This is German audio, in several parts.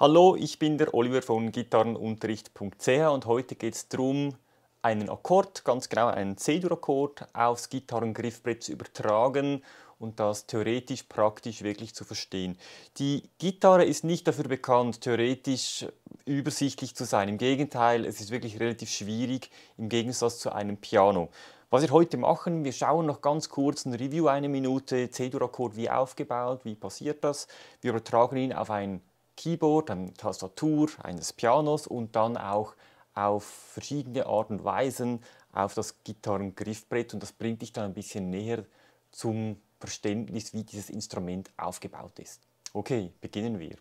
Hallo, ich bin der Oliver von Gitarrenunterricht.ch und heute geht es darum, einen Akkord, ganz genau einen C-Dur-Akkord, aufs Gitarrengriffbrett zu übertragen und das theoretisch, praktisch wirklich zu verstehen. Die Gitarre ist nicht dafür bekannt, theoretisch übersichtlich zu sein. Im Gegenteil, es ist wirklich relativ schwierig im Gegensatz zu einem Piano. Was wir heute machen, wir schauen noch ganz kurz ein Review, eine Minute, C-Dur-Akkord, wie aufgebaut, wie passiert das. Wir übertragen ihn auf ein Keyboard, eine Tastatur eines Pianos und dann auch auf verschiedene Art und Weisen auf das Gitarrengriffbrett und das bringt dich dann ein bisschen näher zum Verständnis, wie dieses Instrument aufgebaut ist. Okay, beginnen wir.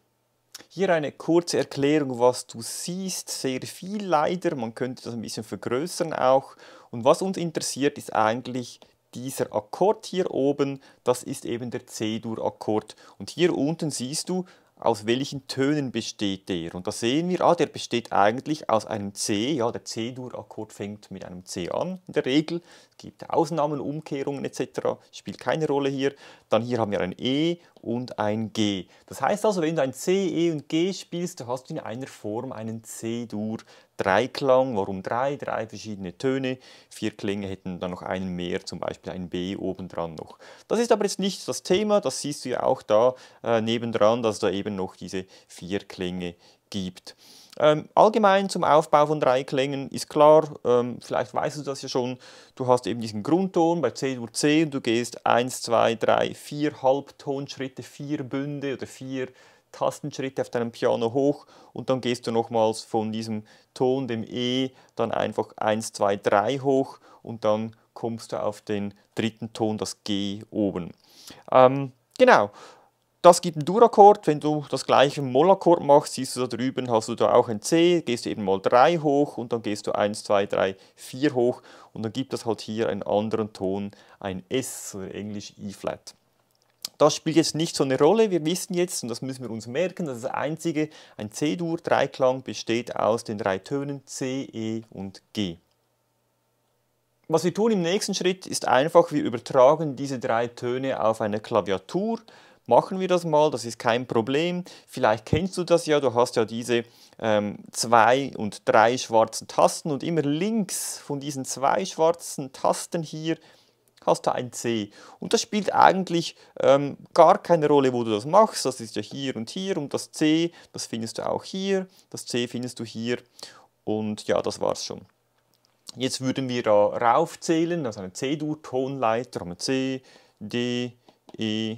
Hier eine kurze Erklärung, was du siehst. Sehr viel leider, man könnte das ein bisschen vergrößern auch. Und was uns interessiert, ist eigentlich dieser Akkord hier oben, das ist eben der C-Dur-Akkord. Und hier unten siehst du, aus welchen Tönen besteht der. Und da sehen wir, ah, der besteht eigentlich aus einem C. Ja, der C-Dur-Akkord fängt mit einem C an, in der Regel. Gibt Ausnahmen, Umkehrungen etc., spielt keine Rolle hier. Dann hier haben wir ein E und ein G. Das heißt also, wenn du ein C, E und G spielst, dann hast du in einer Form einen C-Dur Dreiklang. Warum drei? Drei verschiedene Töne. Vier Klänge hätten dann noch einen mehr, zum Beispiel ein B obendran noch. Das ist aber jetzt nicht das Thema, das siehst du ja auch da äh, nebendran, dass da eben noch diese vier Klänge gibt. Ähm, allgemein zum Aufbau von drei Klängen ist klar, ähm, vielleicht weißt du das ja schon, du hast eben diesen Grundton bei C-Dur C und du gehst 1, 2, 3, 4 Halbtonschritte, vier Bünde oder vier Tastenschritte auf deinem Piano hoch und dann gehst du nochmals von diesem Ton, dem E, dann einfach 1, 2, 3 hoch und dann kommst du auf den dritten Ton, das G oben. Ähm, genau, das gibt einen Dur-Akkord. Wenn du das gleiche Moll-Akkord machst, siehst du da drüben, hast du da auch ein C, gehst du eben mal 3 hoch und dann gehst du 1, 2, 3, 4 hoch und dann gibt es halt hier einen anderen Ton, ein S oder Englisch E-Flat. Das spielt jetzt nicht so eine Rolle. Wir wissen jetzt, und das müssen wir uns merken, dass das einzige, ein C-Dur-Dreiklang besteht aus den drei Tönen C, E und G. Was wir tun im nächsten Schritt ist einfach, wir übertragen diese drei Töne auf eine Klaviatur. Machen wir das mal, das ist kein Problem. Vielleicht kennst du das ja, du hast ja diese ähm, zwei und drei schwarzen Tasten und immer links von diesen zwei schwarzen Tasten hier hast du ein C. Und das spielt eigentlich ähm, gar keine Rolle, wo du das machst. Das ist ja hier und hier und das C, das findest du auch hier, das C findest du hier und ja, das war's schon. Jetzt würden wir da raufzählen, also eine C-Dur-Tonleiter, haben wir C, D, E,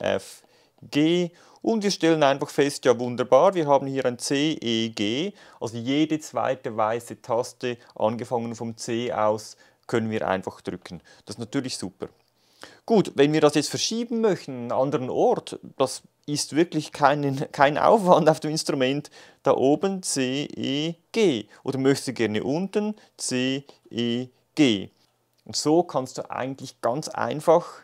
F, G und wir stellen einfach fest, ja wunderbar, wir haben hier ein C, E, G, also jede zweite weiße Taste, angefangen vom C aus, können wir einfach drücken. Das ist natürlich super. Gut, wenn wir das jetzt verschieben möchten, einen anderen Ort, das ist wirklich kein, kein Aufwand auf dem Instrument. Da oben C, E, G. Oder möchtest du gerne unten C, E, G. Und so kannst du eigentlich ganz einfach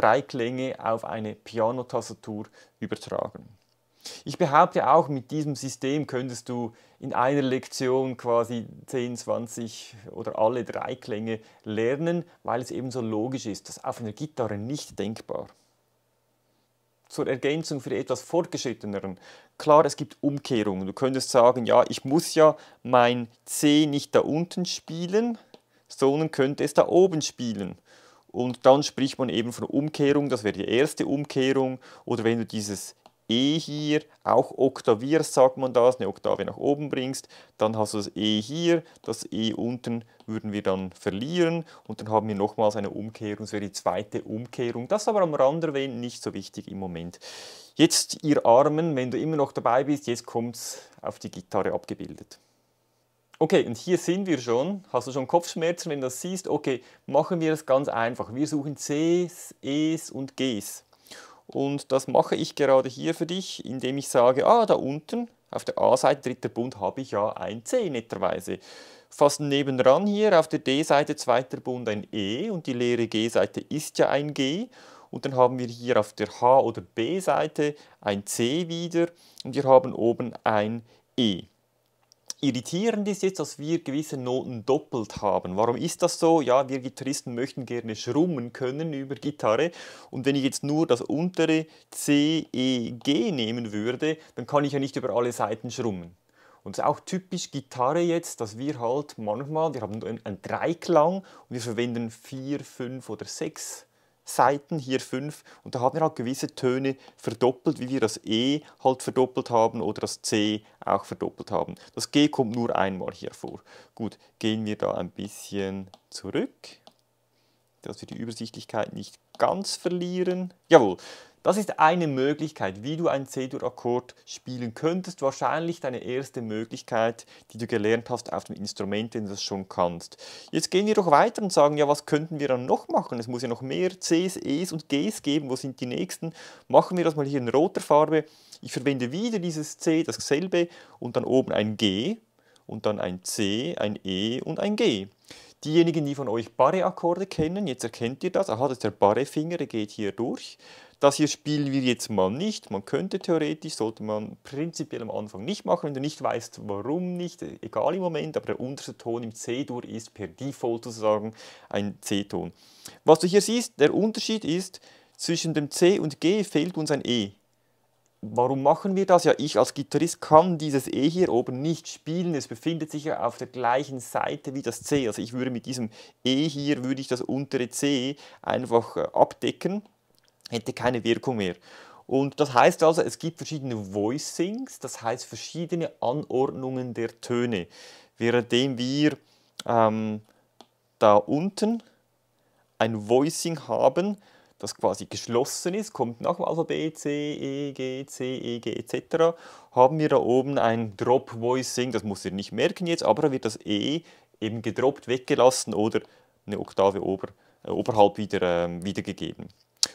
drei Klänge auf eine Pianotastatur übertragen. Ich behaupte auch, mit diesem System könntest du in einer Lektion quasi 10, 20 oder alle drei Klänge lernen, weil es eben so logisch ist. Das ist auf einer Gitarre nicht denkbar. Zur Ergänzung für die etwas fortgeschritteneren. Klar, es gibt Umkehrungen. Du könntest sagen, ja, ich muss ja mein C nicht da unten spielen, sondern könnte es da oben spielen. Und dann spricht man eben von Umkehrung, das wäre die erste Umkehrung. Oder wenn du dieses E hier, auch oktavierst, sagt man das, eine Oktave nach oben bringst, dann hast du das E hier, das E unten würden wir dann verlieren und dann haben wir nochmals eine Umkehrung, das wäre die zweite Umkehrung. Das aber am Rand erwähnt nicht so wichtig im Moment. Jetzt ihr Armen, wenn du immer noch dabei bist, jetzt kommt es auf die Gitarre abgebildet. Okay, und hier sind wir schon. Hast du schon Kopfschmerzen, wenn du das siehst? Okay, machen wir es ganz einfach. Wir suchen Cs, Es und Gs. Und das mache ich gerade hier für dich, indem ich sage, ah, da unten auf der A-Seite, dritter Bund, habe ich ja ein C netterweise. Fast nebenan hier auf der D-Seite, zweiter Bund, ein E und die leere G-Seite ist ja ein G. Und dann haben wir hier auf der H- oder B-Seite ein C wieder und wir haben oben ein E. Irritierend ist jetzt, dass wir gewisse Noten doppelt haben. Warum ist das so? Ja, wir Gitarristen möchten gerne schrummen können über Gitarre. Und wenn ich jetzt nur das untere C, E, G nehmen würde, dann kann ich ja nicht über alle Seiten schrummen. Und es ist auch typisch Gitarre jetzt, dass wir halt manchmal, wir haben einen Dreiklang und wir verwenden vier, fünf oder sechs Seiten, hier fünf, und da haben wir halt gewisse Töne verdoppelt, wie wir das E halt verdoppelt haben oder das C auch verdoppelt haben. Das G kommt nur einmal hier vor. Gut, gehen wir da ein bisschen zurück, dass wir die Übersichtlichkeit nicht ganz verlieren. Jawohl, das ist eine Möglichkeit, wie du einen C-Dur-Akkord spielen könntest. Wahrscheinlich deine erste Möglichkeit, die du gelernt hast auf dem Instrument, den du schon kannst. Jetzt gehen wir doch weiter und sagen, ja, was könnten wir dann noch machen? Es muss ja noch mehr Cs, Es und Gs geben. Wo sind die nächsten? Machen wir das mal hier in roter Farbe. Ich verwende wieder dieses C, dasselbe, und dann oben ein G und dann ein C, ein E und ein G. Diejenigen, die von euch Barre-Akkorde kennen, jetzt erkennt ihr das. Aha, das ist der Barre-Finger, der geht hier durch. Das hier spielen wir jetzt mal nicht. Man könnte theoretisch, sollte man prinzipiell am Anfang nicht machen, wenn du nicht weißt, warum nicht, egal im Moment, aber der unterste Ton im C-Dur ist per Default sozusagen ein C-Ton. Was du hier siehst, der Unterschied ist, zwischen dem C und G fehlt uns ein E. Warum machen wir das? Ja, ich als Gitarrist kann dieses E hier oben nicht spielen. Es befindet sich ja auf der gleichen Seite wie das C. Also ich würde mit diesem E hier, würde ich das untere C einfach äh, abdecken hätte keine Wirkung mehr. Und das heißt also, es gibt verschiedene Voicings, das heißt verschiedene Anordnungen der Töne. Währenddem wir ähm, da unten ein Voicing haben, das quasi geschlossen ist, kommt nach dem Alphabet C, E, G, C, E, G etc., haben wir da oben ein Drop-Voicing, das muss ihr nicht merken jetzt, aber da wird das E eben gedroppt, weggelassen oder eine Oktave ober, äh, oberhalb wieder äh, wiedergegeben.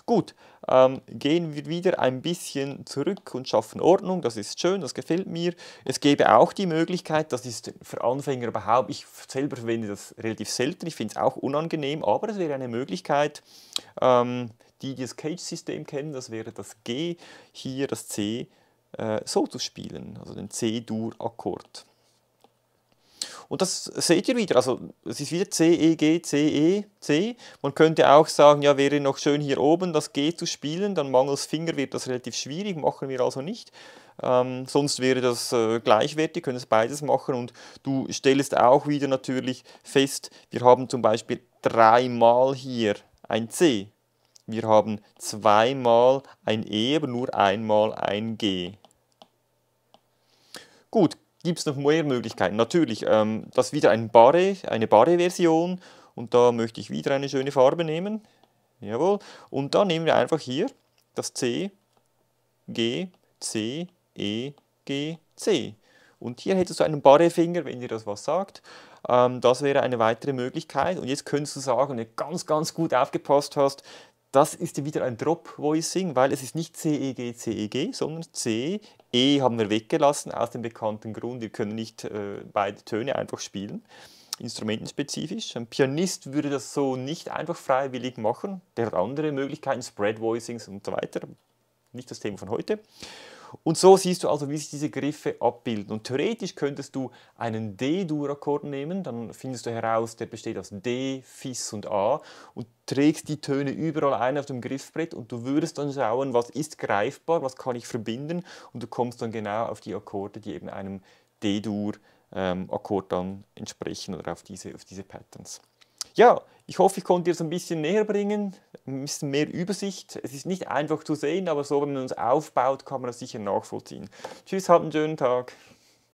Gut, ähm, gehen wir wieder ein bisschen zurück und schaffen Ordnung. Das ist schön, das gefällt mir. Es gäbe auch die Möglichkeit, das ist für Anfänger überhaupt, ich selber verwende das relativ selten, ich finde es auch unangenehm, aber es wäre eine Möglichkeit, ähm, die, das Cage-System kennen, das wäre das G, hier das C, äh, so zu spielen, also den C-Dur-Akkord. Und das seht ihr wieder, also es ist wieder C, E, G, C, E, C. Man könnte auch sagen, ja, wäre noch schön hier oben das G zu spielen, dann mangels Finger wird das relativ schwierig, machen wir also nicht. Ähm, sonst wäre das äh, gleichwertig, können es beides machen und du stellst auch wieder natürlich fest, wir haben zum Beispiel dreimal hier ein C. Wir haben zweimal ein E, aber nur einmal ein G. Gut, gibt es noch mehr Möglichkeiten. Natürlich, ähm, das wieder ein Barre, eine Barre-Version und da möchte ich wieder eine schöne Farbe nehmen. Jawohl. Und dann nehmen wir einfach hier das C, G, C, E, G, C. Und hier hättest du einen Barre-Finger, wenn dir das was sagt. Ähm, das wäre eine weitere Möglichkeit. Und jetzt könntest du sagen, wenn du ganz, ganz gut aufgepasst hast, das ist wieder ein Drop-Voicing, weil es ist nicht C, E, G, C, E, G, sondern C, E haben wir weggelassen aus dem bekannten Grund. Wir können nicht äh, beide Töne einfach spielen, instrumentenspezifisch. Ein Pianist würde das so nicht einfach freiwillig machen. Der hat andere Möglichkeiten, Spread-Voicings und so weiter. Nicht das Thema von heute. Und so siehst du also, wie sich diese Griffe abbilden. Und theoretisch könntest du einen D-Dur-Akkord nehmen, dann findest du heraus, der besteht aus D, Fis und A und trägst die Töne überall ein auf dem Griffbrett und du würdest dann schauen, was ist greifbar, was kann ich verbinden und du kommst dann genau auf die Akkorde, die eben einem D-Dur-Akkord ähm, dann entsprechen oder auf diese, auf diese Patterns. Ja, ich hoffe, ich konnte dir so ein bisschen näher bringen, ein bisschen mehr Übersicht. Es ist nicht einfach zu sehen, aber so, wenn man uns aufbaut, kann man das sicher nachvollziehen. Tschüss, habt einen schönen Tag.